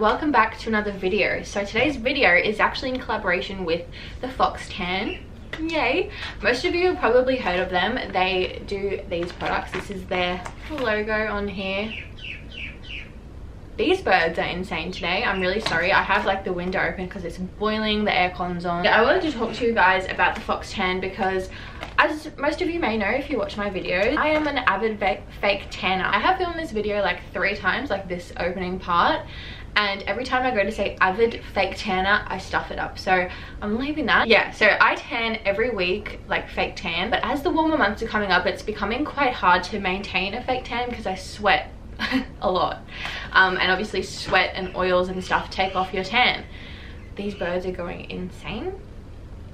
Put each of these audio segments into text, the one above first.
welcome back to another video. So today's video is actually in collaboration with the fox tan yay. Most of you have probably heard of them. They do these products. This is their logo on here these birds are insane today. I'm really sorry. I have like the window open because it's boiling the aircon's on. I wanted to talk to you guys about the fox tan because as most of you may know if you watch my videos i am an avid fake tanner. I have filmed this video like three times like this opening part and every time I go to say avid fake tanner I stuff it up. So I'm leaving that. Yeah so I tan every week like fake tan but as the warmer months are coming up it's becoming quite hard to maintain a fake tan because I sweat a lot. Um, and obviously sweat and oils and stuff take off your tan. These birds are going insane.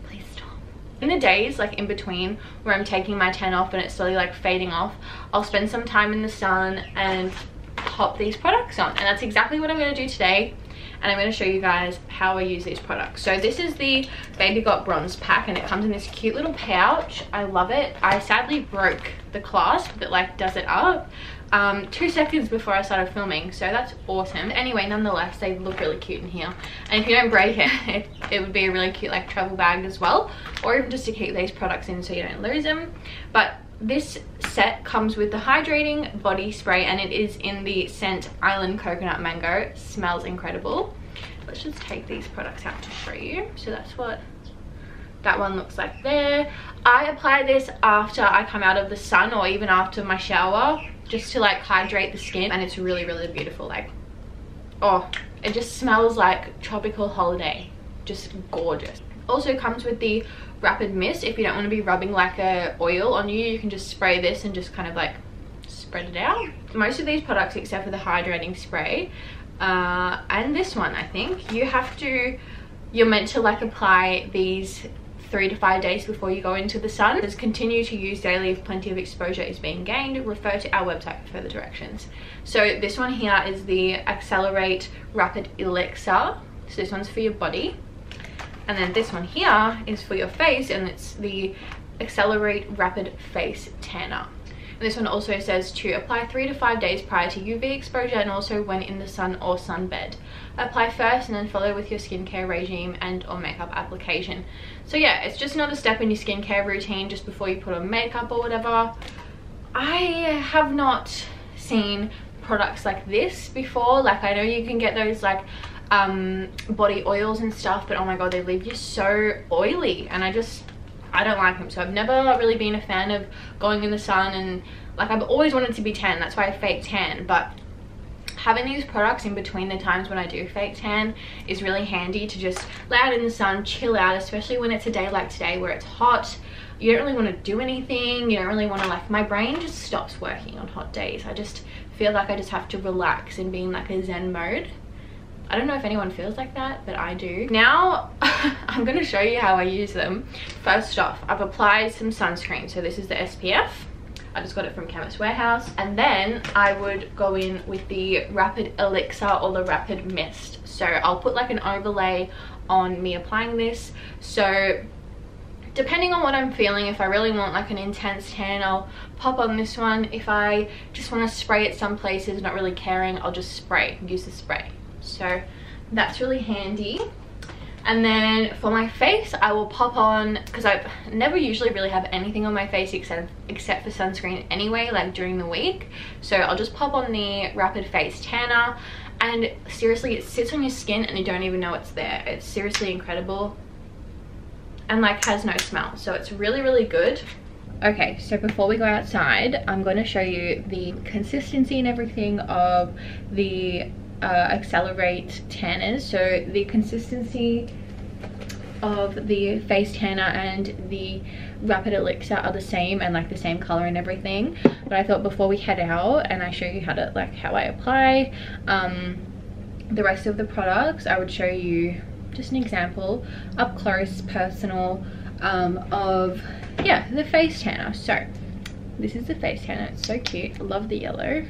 Please stop. In the days like in between where I'm taking my tan off and it's slowly like fading off I'll spend some time in the sun and pop these products on. And that's exactly what I'm going to do today. And I'm going to show you guys how I use these products. So this is the Baby Got Bronzed pack and it comes in this cute little pouch. I love it. I sadly broke the clasp that like does it up um, two seconds before I started filming so that's awesome. Anyway, nonetheless, they look really cute in here and if you don't break it, it, it would be a really cute like travel bag as well or even just to keep these products in so you don't lose them. But this set comes with the hydrating body spray and it is in the scent Island Coconut Mango. Smells incredible. Let's just take these products out to show you. So that's what that one looks like there. I apply this after I come out of the sun or even after my shower just to like hydrate the skin and it's really really beautiful like oh it just smells like tropical holiday. Just gorgeous. Also comes with the rapid mist. If you don't want to be rubbing like a oil on you you can just spray this and just kind of like spread it out. Most of these products except for the hydrating spray uh, and this one i think you have to you're meant to like apply these three to five days before you go into the sun. Just continue to use daily if plenty of exposure is being gained. Refer to our website for further directions. So this one here is the Accelerate Rapid Elixir. So this one's for your body and then this one here is for your face and it's the accelerate rapid face tanner and this one also says to apply three to five days prior to uv exposure and also when in the sun or sunbed. Apply first and then follow with your skincare regime and or makeup application. So yeah it's just another step in your skincare routine just before you put on makeup or whatever. I have not seen products like this before. Like i know you can get those like um, body oils and stuff but oh my god they leave you so oily and I just I don't like them so I've never really been a fan of going in the sun and like I've always wanted to be tan that's why I fake tan but having these products in between the times when I do fake tan is really handy to just lay out in the sun chill out especially when it's a day like today where it's hot. You don't really want to do anything you don't really want to like my brain just stops working on hot days. I just feel like I just have to relax and be in like a zen mode. I don't know if anyone feels like that, but I do. Now, I'm going to show you how I use them. First off, I've applied some sunscreen. So this is the SPF. I just got it from Chemist Warehouse. And then I would go in with the Rapid Elixir or the Rapid Mist. So I'll put like an overlay on me applying this. So depending on what I'm feeling, if I really want like an intense tan, I'll pop on this one. If I just want to spray it some places, not really caring, I'll just spray, use the spray so that's really handy and then for my face i will pop on because i never usually really have anything on my face except except for sunscreen anyway like during the week. So i'll just pop on the rapid face tanner. And seriously it sits on your skin and you don't even know it's there. It's seriously incredible. And like has no smell. So it's really really good. Okay so before we go outside i'm going to show you the consistency and everything of the uh, accelerate tanners. So the consistency of the face tanner and the rapid elixir are the same and like the same color and everything. But i thought before we head out and i show you how to like how i apply um the rest of the products i would show you just an example up close personal um of yeah the face tanner. So this is the face tanner. It's so cute. I love the yellow.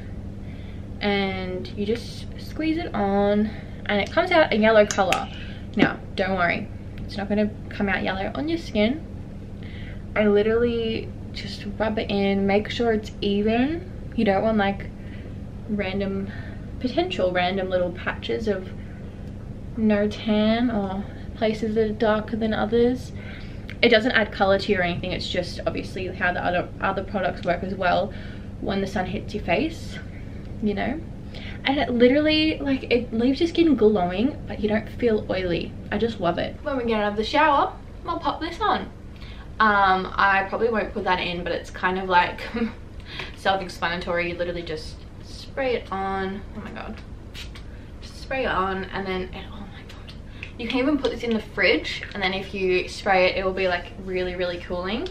And you just squeeze it on and it comes out a yellow color. Now don't worry it's not going to come out yellow on your skin. I literally just rub it in make sure it's even. You don't want like random potential random little patches of no tan or places that are darker than others. It doesn't add color to you or anything it's just obviously how the other other products work as well when the sun hits your face you know and it literally like it leaves your skin glowing but you don't feel oily. I just love it. When we get out of the shower i'll pop this on. Um i probably won't put that in but it's kind of like self-explanatory. You literally just spray it on. Oh my god. Just spray it on and then it, oh my god. You can even put this in the fridge and then if you spray it it will be like really really cooling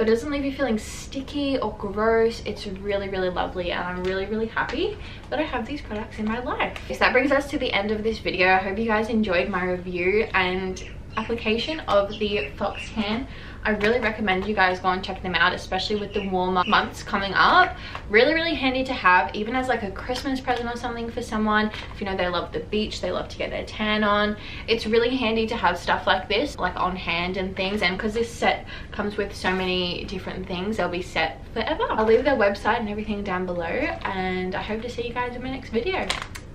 but it doesn't leave you feeling sticky or gross. It's really really lovely and i'm really really happy that i have these products in my life. So that brings us to the end of this video. I hope you guys enjoyed my review and application of the fox tan I really recommend you guys go and check them out, especially with the warmer months coming up. Really, really handy to have, even as like a Christmas present or something for someone. If you know they love the beach, they love to get their tan on. It's really handy to have stuff like this, like on hand and things. And because this set comes with so many different things, they'll be set forever. I'll leave their website and everything down below. And I hope to see you guys in my next video.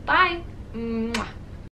Bye! Mwah.